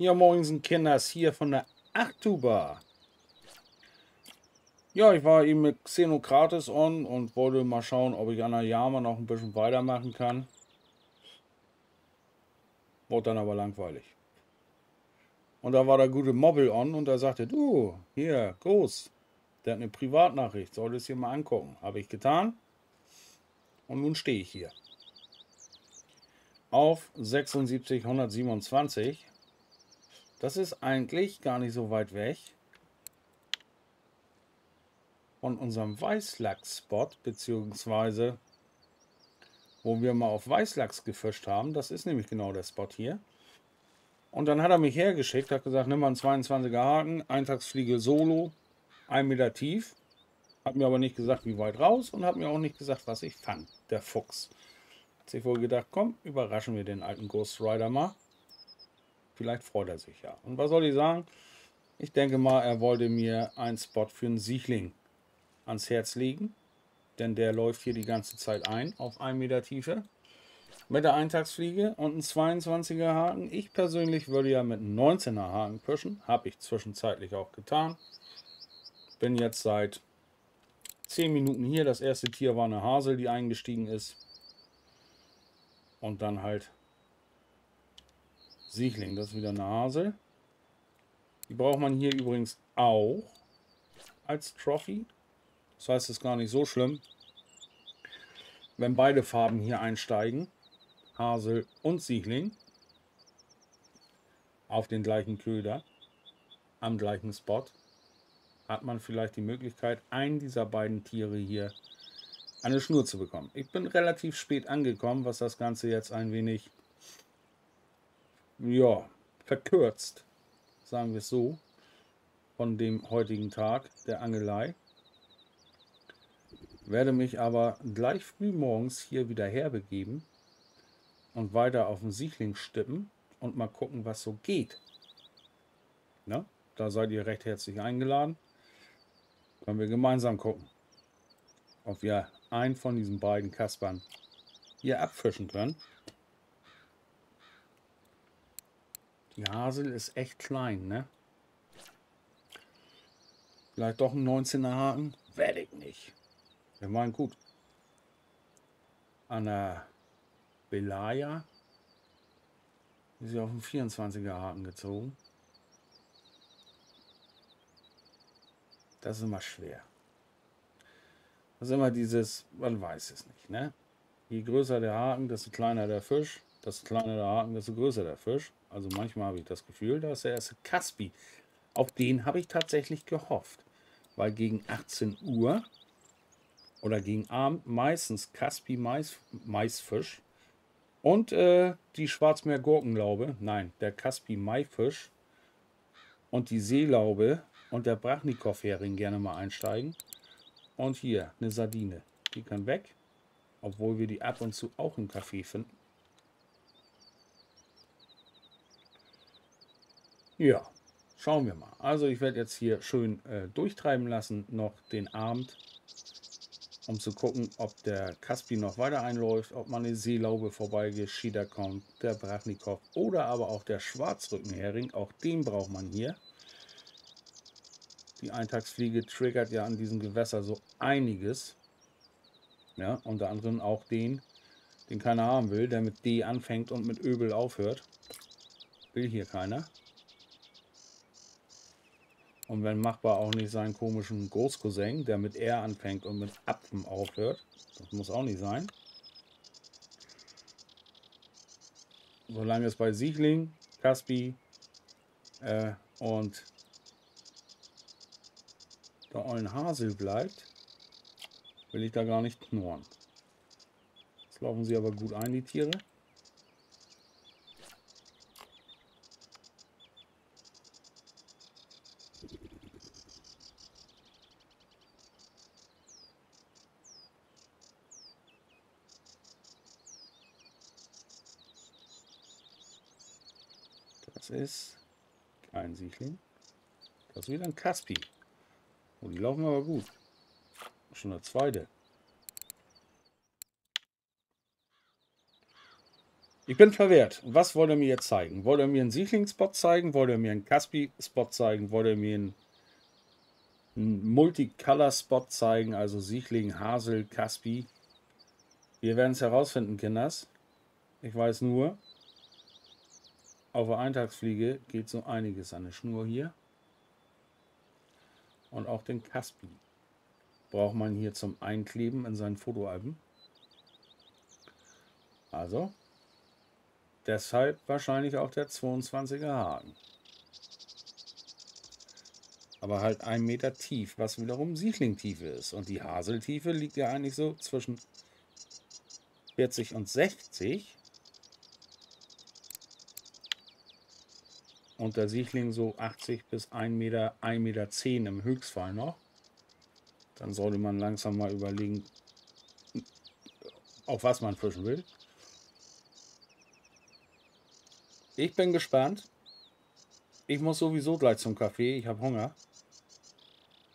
Ja, moinsen Kinders, hier von der Achtuba. Ja, ich war eben mit Xenokrates on und wollte mal schauen, ob ich an der Yama noch ein bisschen weitermachen kann. Wurde dann aber langweilig. Und da war der gute Mobile on und er sagte, du, hier, Groß, der hat eine Privatnachricht, solltest hier mal angucken. Habe ich getan. Und nun stehe ich hier. Auf 76127 das ist eigentlich gar nicht so weit weg von unserem Weißlachs-Spot, beziehungsweise wo wir mal auf Weißlachs gefischt haben. Das ist nämlich genau der Spot hier. Und dann hat er mich hergeschickt, hat gesagt, nimm mal einen 22er Haken, Eintagsfliege Solo, 1 Meter tief. Hat mir aber nicht gesagt, wie weit raus und hat mir auch nicht gesagt, was ich fand. Der Fuchs. Hat sich wohl gedacht, komm, überraschen wir den alten Ghost Rider mal. Vielleicht freut er sich ja. Und was soll ich sagen? Ich denke mal, er wollte mir einen Spot für einen Siechling ans Herz legen. Denn der läuft hier die ganze Zeit ein auf 1 Meter Tiefe. Mit der Eintagsfliege und einem 22er Haken. Ich persönlich würde ja mit einem 19er Haken fischen. Habe ich zwischenzeitlich auch getan. Bin jetzt seit 10 Minuten hier. Das erste Tier war eine Hasel, die eingestiegen ist. Und dann halt Siechling, das ist wieder eine Hase. Die braucht man hier übrigens auch als Trophy. Das heißt, es ist gar nicht so schlimm, wenn beide Farben hier einsteigen. Hasel und Siechling. Auf den gleichen Köder. Am gleichen Spot. Hat man vielleicht die Möglichkeit, einen dieser beiden Tiere hier eine Schnur zu bekommen. Ich bin relativ spät angekommen, was das Ganze jetzt ein wenig ja, verkürzt, sagen wir es so, von dem heutigen Tag der Angelei. Werde mich aber gleich früh morgens hier wieder herbegeben und weiter auf den Siechling stippen und mal gucken, was so geht. Na, da seid ihr recht herzlich eingeladen. Können wir gemeinsam gucken, ob wir einen von diesen beiden Kaspern hier abfischen können. Die Hasel ist echt klein, ne? Vielleicht doch ein 19er Haken? Werde ich nicht. Wir meinen gut. An der Belaya ist sie auf einen 24er Haken gezogen. Das ist immer schwer. Das ist immer dieses, man weiß es nicht, ne? Je größer der Haken, desto kleiner der Fisch. Desto kleiner der Haken, desto größer der Fisch. Also manchmal habe ich das Gefühl, da ist der erste Caspi. Auf den habe ich tatsächlich gehofft. Weil gegen 18 Uhr oder gegen Abend meistens Caspi Mais, Maisfisch und äh, die Schwarzmeergurkenlaube, nein, der Caspi Maifisch und die Seelaube und der Brachnikow-Hering gerne mal einsteigen. Und hier eine Sardine, die kann weg, obwohl wir die ab und zu auch im Café finden. Ja, schauen wir mal. Also ich werde jetzt hier schön äh, durchtreiben lassen, noch den Abend, um zu gucken, ob der Kaspi noch weiter einläuft, ob man eine Seelaube vorbeigeschiedert kommt, der Brachnikow oder aber auch der Schwarzrückenhering. Auch den braucht man hier. Die Eintagsfliege triggert ja an diesem Gewässer so einiges. Ja, unter anderem auch den, den keiner haben will, der mit D anfängt und mit Öbel aufhört. Will hier keiner. Und wenn machbar auch nicht seinen komischen Großcousin, der mit R anfängt und mit Apfen aufhört. Das muss auch nicht sein. Solange es bei Siegling, Caspi äh, und der ollen Hasel bleibt, will ich da gar nicht knurren. Jetzt laufen sie aber gut ein, die Tiere. Ist kein Siechling. Das ist wieder ein Kaspi. Oh, die laufen aber gut. Schon der zweite. Ich bin verwehrt. Was wollt ihr mir jetzt zeigen? Wollt ihr mir einen Siedlingsspot zeigen? Wollt ihr mir einen Caspi-Spot zeigen? Wollt ihr mir einen, einen Multicolor-Spot zeigen? Also Siedling, Hasel, Caspi. Wir werden es herausfinden, Kinders. Ich weiß nur, auf der Eintagsfliege geht so einiges an der Schnur hier. Und auch den Caspi braucht man hier zum Einkleben in seinen Fotoalben. Also, deshalb wahrscheinlich auch der 22er Haken. Aber halt ein Meter tief, was wiederum Sieglingtiefe ist. Und die Haseltiefe liegt ja eigentlich so zwischen 40 und 60. Und der Siegling so 80 bis 1 Meter, 1 Meter 10 im Höchstfall noch. Dann sollte man langsam mal überlegen, auf was man fischen will. Ich bin gespannt. Ich muss sowieso gleich zum Kaffee. Ich habe Hunger.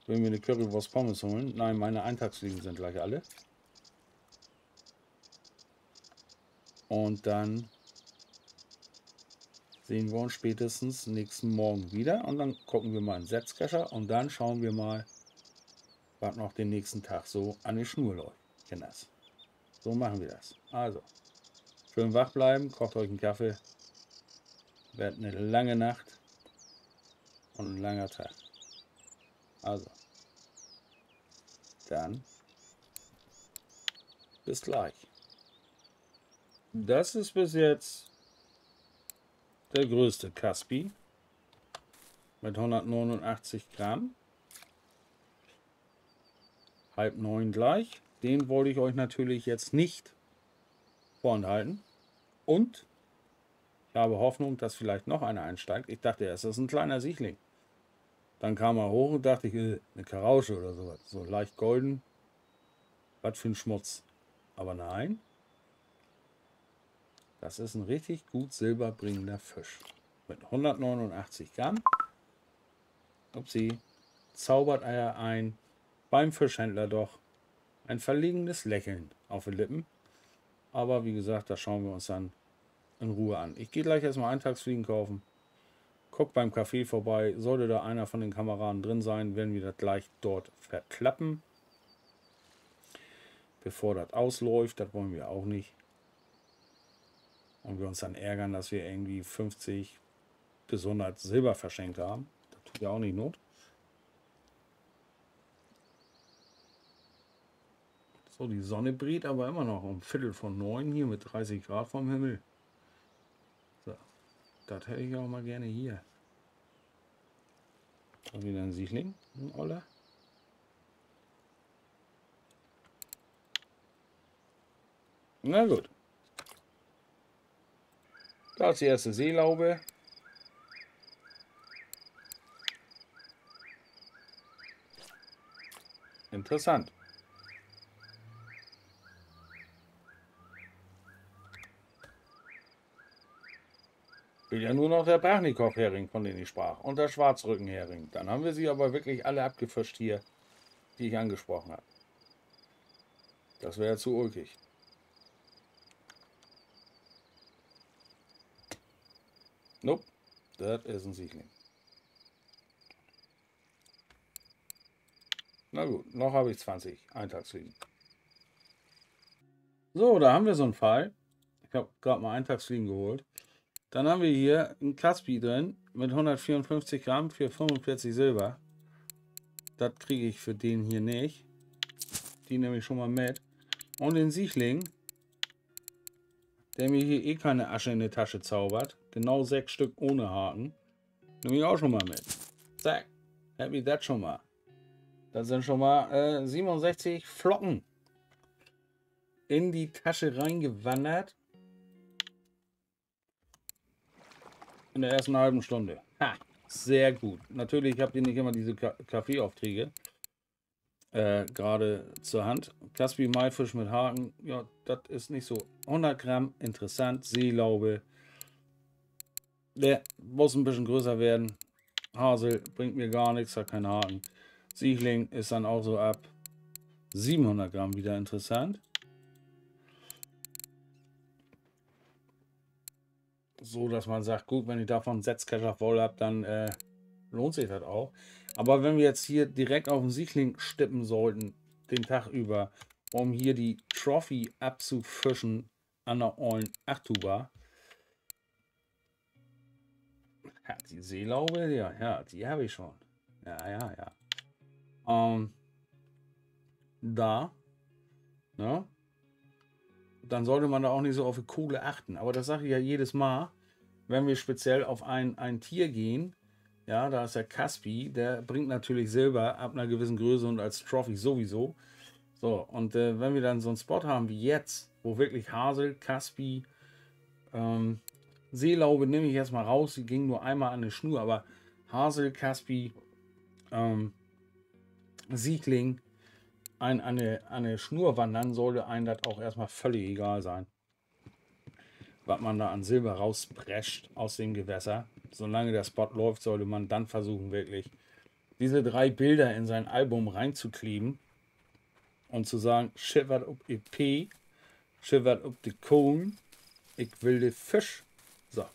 Will mir eine Currywurst Pommes holen. Nein, meine Eintagsfliegen sind gleich alle. Und dann sehen wir uns spätestens nächsten Morgen wieder. Und dann gucken wir mal in Setzkescher. Und dann schauen wir mal, was noch den nächsten Tag so an die Schnur läuft. Kinders. So machen wir das. Also, schön wach bleiben, kocht euch einen Kaffee. Wird eine lange Nacht und ein langer Tag. Also, dann bis gleich. Das ist bis jetzt der größte Caspi mit 189 Gramm. Halb neun gleich. Den wollte ich euch natürlich jetzt nicht vorenthalten. Und ich habe Hoffnung, dass vielleicht noch einer einsteigt. Ich dachte erst, das ist ein kleiner Siechling. Dann kam er hoch und dachte ich, äh, eine Karausche oder sowas. So leicht golden. Was für ein Schmutz. Aber nein. Das ist ein richtig gut silberbringender Fisch. Mit 189 Gramm. Upsi. Zaubert er ein beim Fischhändler doch ein verlegenes Lächeln auf den Lippen. Aber wie gesagt, das schauen wir uns dann in Ruhe an. Ich gehe gleich erstmal Eintagsfliegen kaufen. Guck beim Café vorbei. Sollte da einer von den Kameraden drin sein, werden wir das gleich dort verklappen. Bevor das ausläuft, das wollen wir auch nicht. Und wir uns dann ärgern, dass wir irgendwie 50 bis 100 Silber verschenkt haben. Das tut ja auch nicht Not. So, die Sonne brät aber immer noch um Viertel von neun hier mit 30 Grad vom Himmel. Das hätte ich auch mal gerne hier. Da wieder ein Siedling, ein Oller. Na gut. Da ist die erste Seelaube. Interessant. Fehlt ja nur noch der Brachnikow-Hering, von dem ich sprach. Und der Schwarzrückenhering. Dann haben wir sie aber wirklich alle abgefischt hier, die ich angesprochen habe. Das wäre ja zu ulkig. Das ist ein Siegling. Na gut, noch habe ich 20 Eintagsfliegen. So, da haben wir so einen Fall. Ich habe gerade mal Eintagsfliegen geholt. Dann haben wir hier ein Caspi drin mit 154 Gramm für 45 Silber. Das kriege ich für den hier nicht. Die nehme ich schon mal mit. Und den Siechling, der mir hier eh keine Asche in die Tasche zaubert. Genau sechs Stück ohne Haken. Nehme ich auch schon mal mit. Zack. Happy that schon mal. Das sind schon mal äh, 67 Flocken in die Tasche reingewandert. in der ersten halben Stunde. Ha, sehr gut. Natürlich habt ihr nicht immer diese Kaffeeaufträge äh, gerade zur Hand. Caspi Maifisch mit Haken, ja, das ist nicht so. 100 Gramm, interessant. Seelaube. Der muss ein bisschen größer werden. Hasel bringt mir gar nichts, hat keinen Haken. Siegling ist dann auch so ab 700 Gramm wieder interessant. so, dass man sagt, gut, wenn ich davon Setzkescher voll habe, dann äh, lohnt sich das auch. Aber wenn wir jetzt hier direkt auf den Siegling stippen sollten, den Tag über, um hier die Trophy abzufischen an der ollen Achtuba. Ja, die Seelaube, ja, ja, die habe ich schon. Ja, ja, ja. Ähm, da, ne? Dann sollte man da auch nicht so auf die Kohle achten. Aber das sage ich ja jedes Mal, wenn wir speziell auf ein, ein Tier gehen. Ja, da ist der Caspi, der bringt natürlich Silber ab einer gewissen Größe und als Trophy sowieso. So, und äh, wenn wir dann so einen Spot haben wie jetzt, wo wirklich Hasel, Caspi, ähm, Seelaube nehme ich erstmal raus, sie ging nur einmal an eine Schnur, aber Hasel, Caspi, ähm, Siegling, ein, eine, eine Schnur wandern, sollte einem das auch erstmal völlig egal sein. Was man da an Silber rausprescht aus dem Gewässer. Solange der Spot läuft, sollte man dann versuchen, wirklich diese drei Bilder in sein Album reinzukleben und zu sagen, schippert ob EP, schippert ob die Kohlen, ich will den Fisch. So.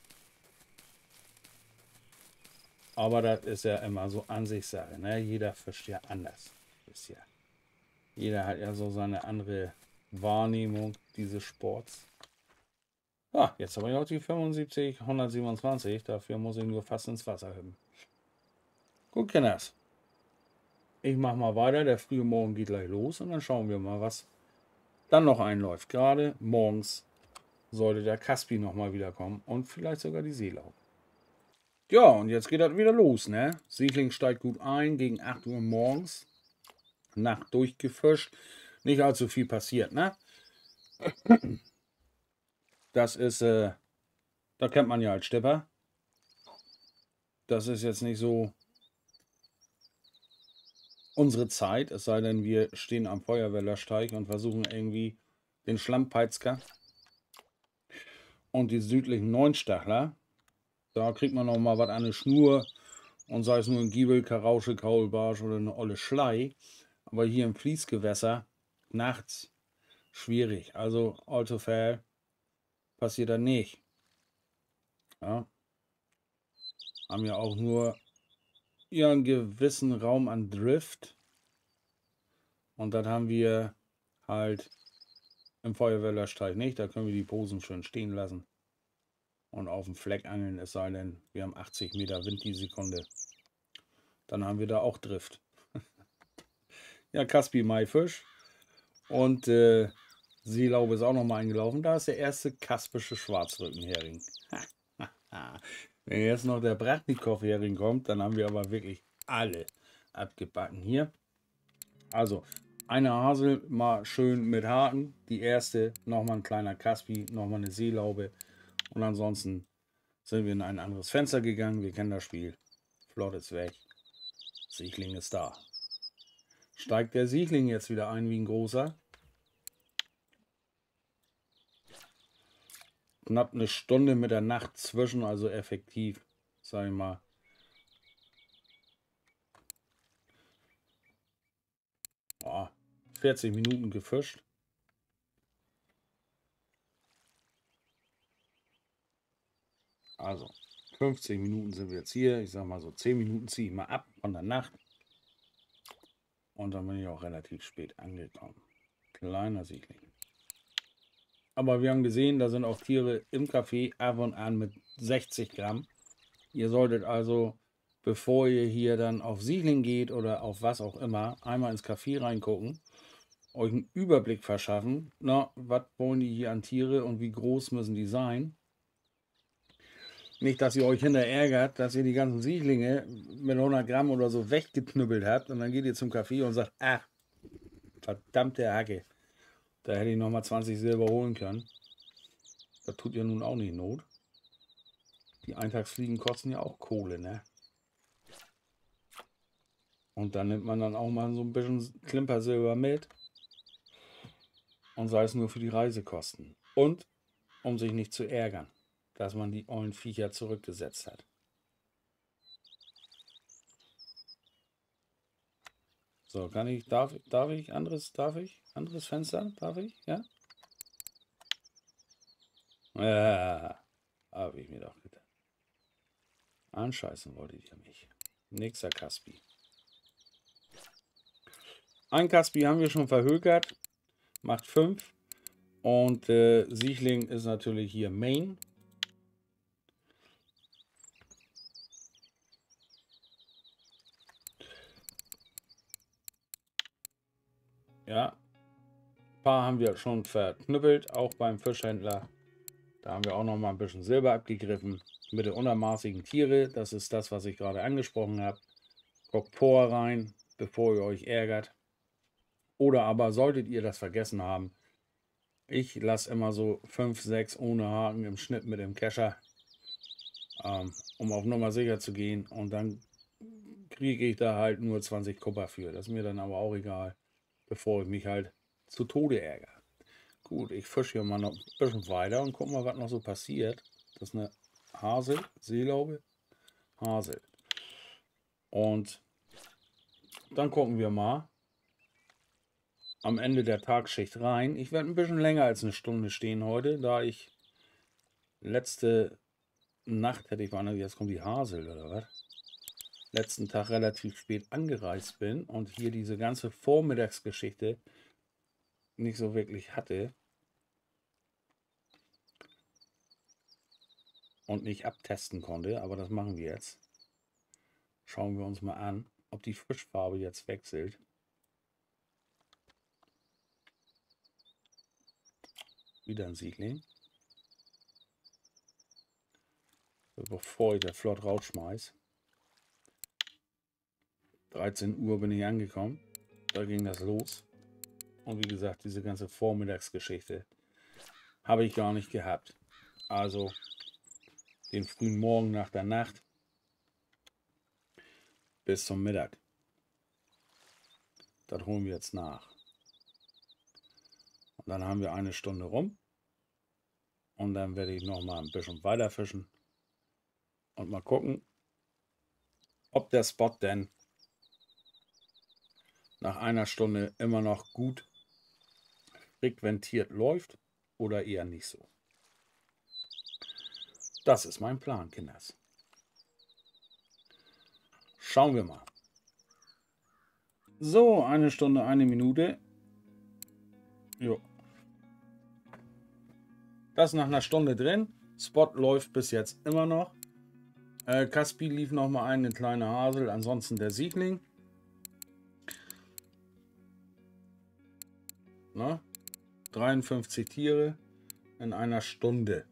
Aber das ist ja immer so Ansichtssache, ne? Jeder fischt ja anders. Ist. Jeder hat ja so seine andere Wahrnehmung dieses Sports. Ah, jetzt habe ich auch die 75, 127. Dafür muss ich nur fast ins Wasser hüpfen. Gut, Kenners. Ich mache mal weiter. Der frühe Morgen geht gleich los und dann schauen wir mal, was dann noch einläuft. Gerade morgens sollte der Kaspi noch mal wiederkommen und vielleicht sogar die Seelaube. Ja, und jetzt geht das wieder los, ne? Siegling steigt gut ein gegen 8 Uhr morgens. Nacht durchgefischt. Nicht allzu viel passiert, ne? Das ist, äh, da kennt man ja als Stepper. Das ist jetzt nicht so unsere Zeit, es sei denn, wir stehen am Feuerwellersteig und versuchen irgendwie den Schlammpeizker und die südlichen Neunstachler. Da kriegt man noch mal was an eine Schnur und sei es nur ein Giebel, Karausche, Kaulbarsch oder eine olle Schlei. Aber hier im Fließgewässer nachts schwierig. Also Altofell passiert da nicht. Ja. Haben ja auch nur ihren gewissen Raum an Drift. Und dann haben wir halt im Feuerwehrlöschteich nicht. Da können wir die Posen schön stehen lassen. Und auf dem Fleck angeln, es sei denn, wir haben 80 Meter Wind die Sekunde. Dann haben wir da auch Drift. ja, Kaspi Maifisch. Und äh, Seelaube ist auch nochmal eingelaufen. Da ist der erste kaspische Schwarzrückenhering. Wenn jetzt noch der Bratnikow-Hering kommt, dann haben wir aber wirklich alle abgebacken hier. Also, eine Hasel mal schön mit Haken. Die erste, nochmal ein kleiner Kaspi, nochmal eine Seelaube. Und ansonsten sind wir in ein anderes Fenster gegangen. Wir kennen das Spiel. Flott ist weg. Siegling ist da. Steigt der Siegling jetzt wieder ein wie ein großer? Knapp eine Stunde mit der Nacht zwischen, also effektiv, sag ich mal. Oh, 40 Minuten gefischt. Also 50 Minuten sind wir jetzt hier. Ich sag mal so 10 Minuten ziehe ich mal ab von der Nacht. Und dann bin ich auch relativ spät angekommen. Kleiner Siegling. Aber wir haben gesehen, da sind auch Tiere im Kaffee ab und an mit 60 Gramm. Ihr solltet also, bevor ihr hier dann auf Siedling geht oder auf was auch immer, einmal ins Kaffee reingucken, euch einen Überblick verschaffen. Na, was wollen die hier an Tiere und wie groß müssen die sein? Nicht, dass ihr euch hinterher ärgert, dass ihr die ganzen Siedlinge mit 100 Gramm oder so weggeknüppelt habt und dann geht ihr zum Kaffee und sagt, ach, verdammte Hacke. Da hätte ich nochmal 20 Silber holen können. Das tut ja nun auch nicht Not. Die Eintagsfliegen kosten ja auch Kohle, ne? Und dann nimmt man dann auch mal so ein bisschen Klimpersilber mit. Und sei es nur für die Reisekosten. Und um sich nicht zu ärgern, dass man die ollen Viecher zurückgesetzt hat. So, kann ich, darf, darf ich anderes, darf ich? Anderes Fenster, darf ich? Ja? Ja. Hab ich mir doch gedacht. Anscheißen wolltet ihr mich. Nächster Kaspi. Ein Kaspi haben wir schon verhökert. Macht 5. Und äh, Siechling ist natürlich hier Main. Ja. Ein paar haben wir schon verknüppelt, auch beim Fischhändler. Da haben wir auch noch mal ein bisschen Silber abgegriffen. Mit den untermaßigen Tiere, das ist das, was ich gerade angesprochen habe. Guckt vor rein, bevor ihr euch ärgert. Oder aber solltet ihr das vergessen haben, ich lasse immer so 5, 6 ohne Haken im Schnitt mit dem Kescher, ähm, um auf Nummer sicher zu gehen. Und dann kriege ich da halt nur 20 Kupfer für. Das ist mir dann aber auch egal bevor ich mich halt zu Tode ärgere. Gut, ich fische hier mal noch ein bisschen weiter und guck mal, was noch so passiert. Das ist eine Hasel, Seelaube, Hasel. Und dann gucken wir mal am Ende der Tagschicht rein. Ich werde ein bisschen länger als eine Stunde stehen heute, da ich letzte Nacht hätte ich mal, jetzt kommt die Hasel oder was? Letzten Tag relativ spät angereist bin und hier diese ganze Vormittagsgeschichte nicht so wirklich hatte und nicht abtesten konnte, aber das machen wir jetzt. Schauen wir uns mal an, ob die Frischfarbe jetzt wechselt. Wieder ein Siegling. Bevor ich der flott rausschmeiß. 13 Uhr bin ich angekommen. Da ging das los. Und wie gesagt, diese ganze Vormittagsgeschichte habe ich gar nicht gehabt. Also den frühen Morgen nach der Nacht bis zum Mittag. Das holen wir jetzt nach. Und dann haben wir eine Stunde rum. Und dann werde ich noch mal ein bisschen weiter fischen. Und mal gucken, ob der Spot denn nach einer Stunde immer noch gut frequentiert läuft oder eher nicht so. Das ist mein Plan, Kinders. Schauen wir mal. So, eine Stunde, eine Minute. Jo. Das nach einer Stunde drin. Spot läuft bis jetzt immer noch. Äh, Caspi lief noch mal eine kleine Hasel, ansonsten der Siegling. Ne? 53 Tiere in einer Stunde.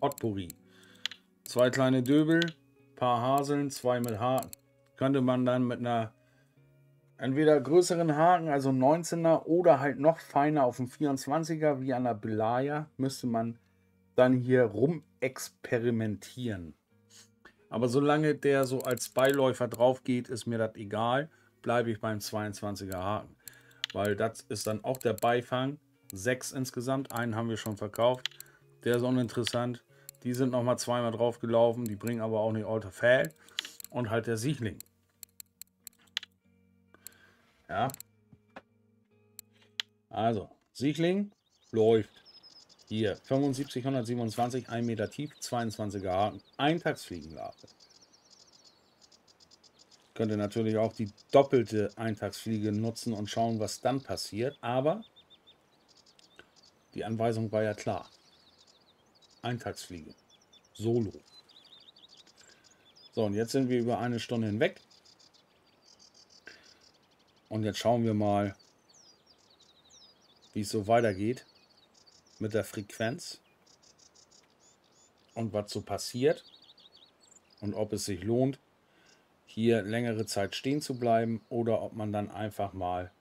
Potpourri. Zwei kleine Döbel, paar Haseln, zwei mit Haken. Könnte man dann mit einer entweder größeren Haken, also 19er, oder halt noch feiner auf dem 24er wie an der Belaya, müsste man dann hier rum experimentieren. Aber solange der so als Beiläufer drauf geht, ist mir das egal. Bleibe ich beim 22er Haken weil das ist dann auch der Beifang. Sechs insgesamt, einen haben wir schon verkauft. Der ist uninteressant. Die sind noch mal zweimal drauf gelaufen, die bringen aber auch nicht Alter Fell. Und halt der Siechling. Ja. Also, Siechling läuft hier 75, 127, 1 Meter tief, 22er Haken, Eintagsfliegenlarve. Könnte natürlich auch die doppelte Eintagsfliege nutzen und schauen, was dann passiert. Aber die Anweisung war ja klar. Eintagsfliege. Solo. So, und jetzt sind wir über eine Stunde hinweg. Und jetzt schauen wir mal, wie es so weitergeht mit der Frequenz und was so passiert und ob es sich lohnt, hier längere Zeit stehen zu bleiben oder ob man dann einfach mal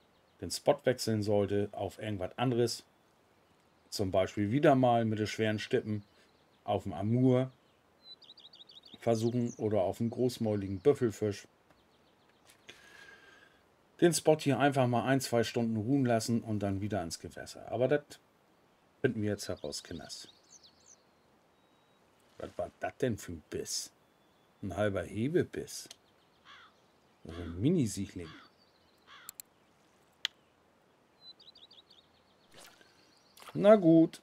den Spot wechseln sollte auf irgendwas anderes. Zum Beispiel wieder mal mit den schweren Stippen auf dem Amur versuchen oder auf einen großmäuligen Büffelfisch. Den Spot hier einfach mal ein, zwei Stunden ruhen lassen und dann wieder ins Gewässer. Aber das finden wir jetzt heraus, Kinders. Was war das denn für ein Biss? Ein halber Hebebiss. Also ein Mini-Siechling. Na gut.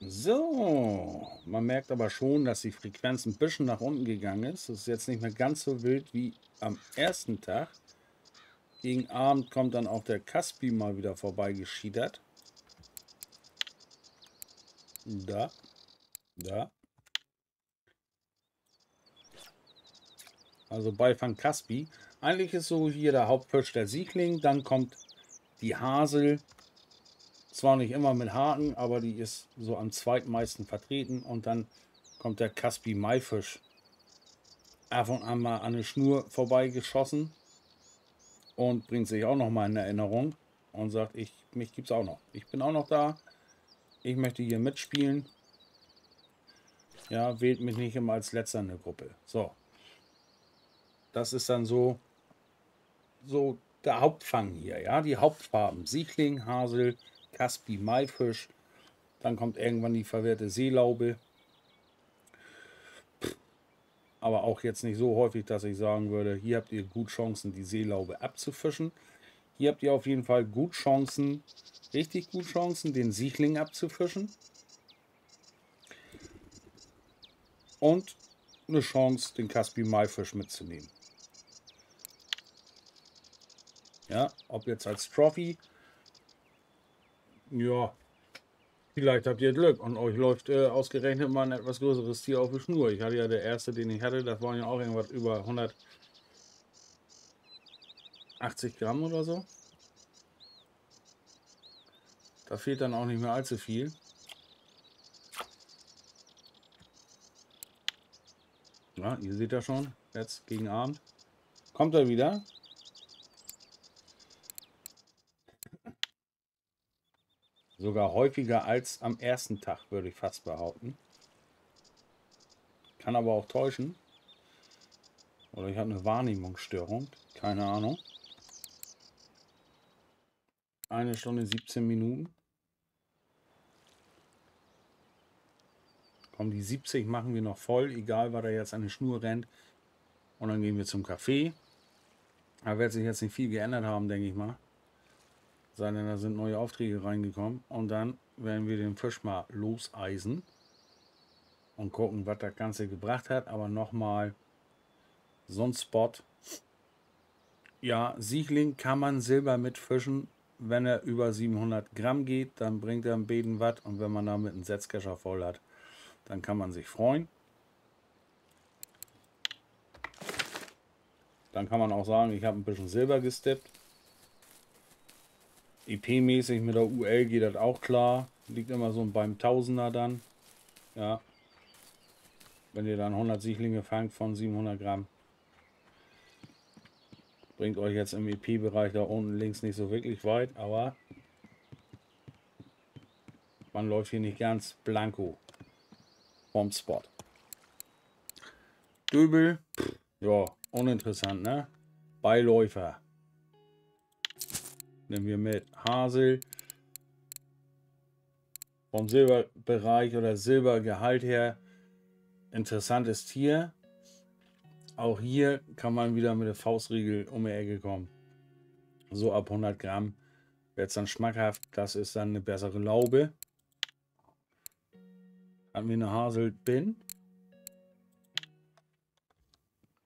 So, man merkt aber schon, dass die Frequenz ein bisschen nach unten gegangen ist. Es ist jetzt nicht mehr ganz so wild wie am ersten Tag. Gegen Abend kommt dann auch der Caspi mal wieder vorbeigeschiedert. Da, da. Also Beifang Caspi. Eigentlich ist so hier der Hauptfisch der Siegling, dann kommt die Hasel, zwar nicht immer mit Haken, aber die ist so am zweitmeisten vertreten und dann kommt der Caspi Maifisch ab und an mal an eine Schnur vorbeigeschossen und bringt sich auch noch mal in Erinnerung und sagt, ich, mich es auch noch. Ich bin auch noch da. Ich möchte hier mitspielen. Ja, wählt mich nicht immer als letzter in der Gruppe. So. Das ist dann so, so der Hauptfang hier, ja, die Hauptfarben. Siechling, Hasel, Caspi, Maifisch. Dann kommt irgendwann die verwehrte Seelaube. Aber auch jetzt nicht so häufig, dass ich sagen würde, hier habt ihr gut Chancen, die Seelaube abzufischen. Hier habt ihr auf jeden Fall gut Chancen, richtig gut Chancen, den Siechling abzufischen. Und eine Chance, den Caspi Maifisch mitzunehmen. Ja, ob jetzt als Trophy. Ja, vielleicht habt ihr Glück und euch läuft äh, ausgerechnet mal ein etwas größeres Tier auf die Schnur. Ich hatte ja der erste, den ich hatte, das waren ja auch irgendwas über 180 Gramm oder so. Da fehlt dann auch nicht mehr allzu viel. Ja, ihr seht ja schon, jetzt gegen Abend. Kommt er wieder. Sogar häufiger als am ersten Tag, würde ich fast behaupten. Kann aber auch täuschen. Oder ich habe eine Wahrnehmungsstörung. Keine Ahnung. Eine Stunde 17 Minuten. Komm, die 70 machen wir noch voll, egal, weil er jetzt die Schnur rennt. Und dann gehen wir zum Café. Da wird sich jetzt nicht viel geändert haben, denke ich mal. Sei denn, da sind neue Aufträge reingekommen. Und dann werden wir den Fisch mal loseisen. Und gucken, was das Ganze gebracht hat. Aber nochmal so ein Spot. Ja, Siegling kann man Silber mitfischen. Wenn er über 700 Gramm geht, dann bringt er ein Beden Watt. Und wenn man damit einen Setzkescher voll hat, dann kann man sich freuen. Dann kann man auch sagen, ich habe ein bisschen Silber gestippt. IP-mäßig mit der UL geht das auch klar. Liegt immer so beim Tausender dann. Ja. Wenn ihr dann 100 Siechlinge fangt von 700 Gramm. Bringt euch jetzt im EP-Bereich da unten links nicht so wirklich weit, aber man läuft hier nicht ganz blanko vom Spot. Döbel, ja, uninteressant, ne? Beiläufer nehmen wir mit Hasel. Vom Silberbereich oder Silbergehalt her interessantes Tier. Auch hier kann man wieder mit der Faustregel um die Ecke kommen. So ab 100 Gramm wird es dann schmackhaft. Das ist dann eine bessere Laube. Haben wir eine Haselbin.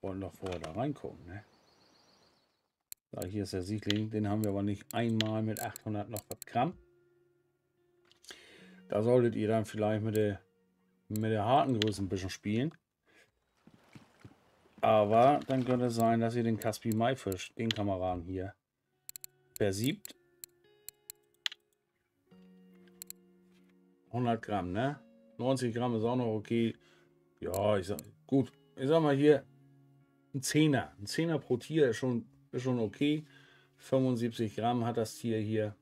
Wollen doch vorher da reingucken, ne? Da hier ist der Siedling, den haben wir aber nicht einmal mit 800 noch was Gramm. Da solltet ihr dann vielleicht mit der, mit der harten Größe ein bisschen spielen. Aber dann könnte es sein, dass ihr den Caspi Maifisch, den Kameraden hier, versiebt. 100 Gramm, ne? 90 Gramm ist auch noch okay. Ja, ich sag, gut. Ich sag mal hier, ein Zehner. Ein Zehner pro Tier ist schon ist schon okay. 75 Gramm hat das Tier hier.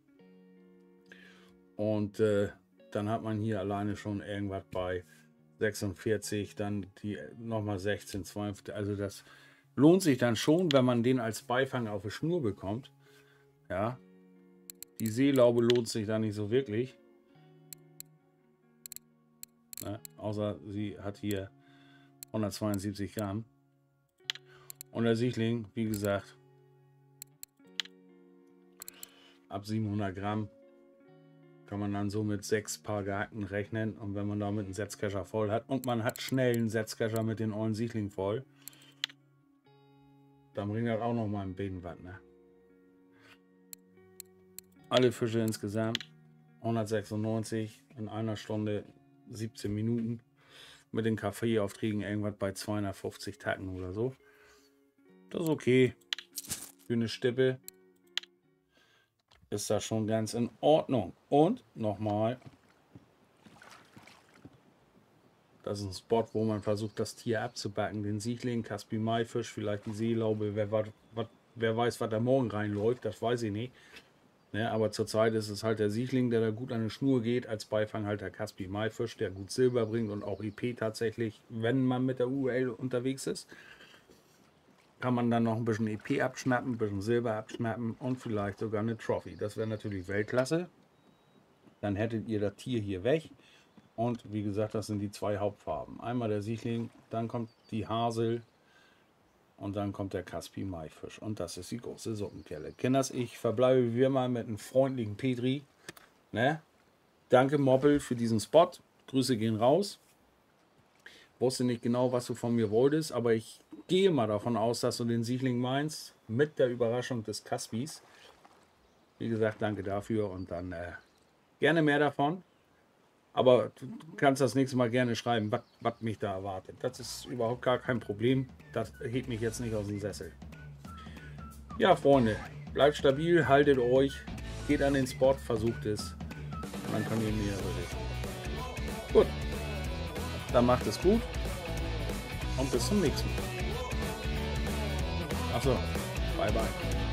Und äh, dann hat man hier alleine schon irgendwas bei 46, dann die nochmal 16, 52. Also das lohnt sich dann schon, wenn man den als Beifang auf die Schnur bekommt. Ja, die Seelaube lohnt sich da nicht so wirklich. Ne? Außer sie hat hier 172 Gramm. Und der Sichtling, wie gesagt, ab 700 Gramm kann man dann so mit sechs Paar gehackten rechnen. Und wenn man damit einen Setzkescher voll hat und man hat schnell einen Setzkescher mit den ollen Sieglingen voll, dann bringt das auch noch mal ein Beten was, ne? Alle Fische insgesamt 196 in einer Stunde 17 Minuten. Mit den Kaffeeaufträgen irgendwas bei 250 Tacken oder so. Das ist okay. Für eine Stippe ist das schon ganz in Ordnung. Und nochmal, das ist ein Spot, wo man versucht, das Tier abzubacken. Den Siegling, Kaspi Maifisch, vielleicht die Seelaube, wer, wer, wer weiß, was da morgen reinläuft, das weiß ich nicht. Ne, aber zurzeit ist es halt der Siegling, der da gut an die Schnur geht. Als Beifang halt der Kaspi Maifisch, der gut Silber bringt und auch IP tatsächlich, wenn man mit der UL unterwegs ist. Kann man dann noch ein bisschen EP abschnappen, ein bisschen Silber abschnappen und vielleicht sogar eine Trophy. Das wäre natürlich Weltklasse. Dann hättet ihr das Tier hier weg. Und wie gesagt, das sind die zwei Hauptfarben. Einmal der Siegling, dann kommt die Hasel, und dann kommt der Kaspi Maifisch. Und das ist die große Suppenkelle. Kinders, ich verbleibe wie immer mit einem freundlichen Petri. Ne? Danke, Moppel, für diesen Spot. Grüße gehen raus. Wusste nicht genau, was du von mir wolltest, aber ich gehe mal davon aus, dass du den Siegling meinst. Mit der Überraschung des Kaspis. Wie gesagt, danke dafür und dann äh, gerne mehr davon. Aber du kannst das nächste Mal gerne schreiben, was mich da erwartet. Das ist überhaupt gar kein Problem. Das hebt mich jetzt nicht aus dem Sessel. Ja, Freunde, bleibt stabil, haltet euch, geht an den Spot, versucht es. Dann kann ihr mir berichten. Gut, dann macht es gut und bis zum nächsten Mal. 是拜拜。